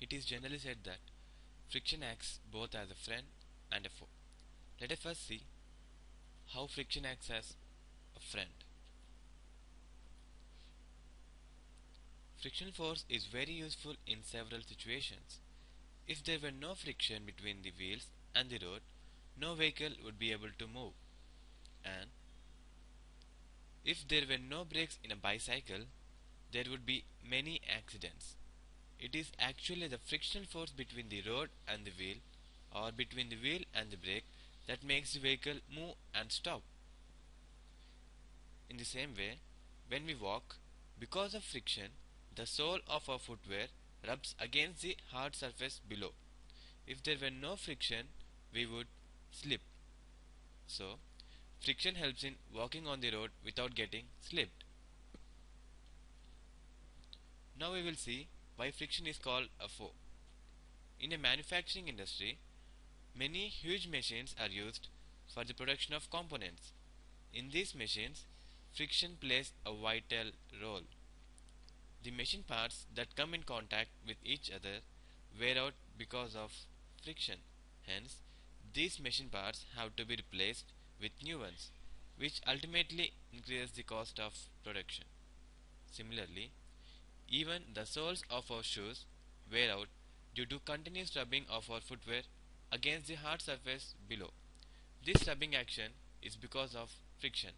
it is generally said that friction acts both as a friend and a foe. Let us first see how friction acts as a friend. Frictional force is very useful in several situations. If there were no friction between the wheels and the road, no vehicle would be able to move. And if there were no brakes in a bicycle, there would be many accidents. It is actually the frictional force between the road and the wheel or between the wheel and the brake that makes the vehicle move and stop. In the same way, when we walk, because of friction, the sole of our footwear rubs against the hard surface below. If there were no friction, we would slip. So, friction helps in walking on the road without getting slipped. Now we will see why friction is called a foe. In a manufacturing industry, many huge machines are used for the production of components. In these machines, friction plays a vital role. The machine parts that come in contact with each other wear out because of friction. Hence, these machine parts have to be replaced with new ones, which ultimately increases the cost of production. Similarly, even the soles of our shoes wear out due to continuous rubbing of our footwear against the hard surface below. This rubbing action is because of friction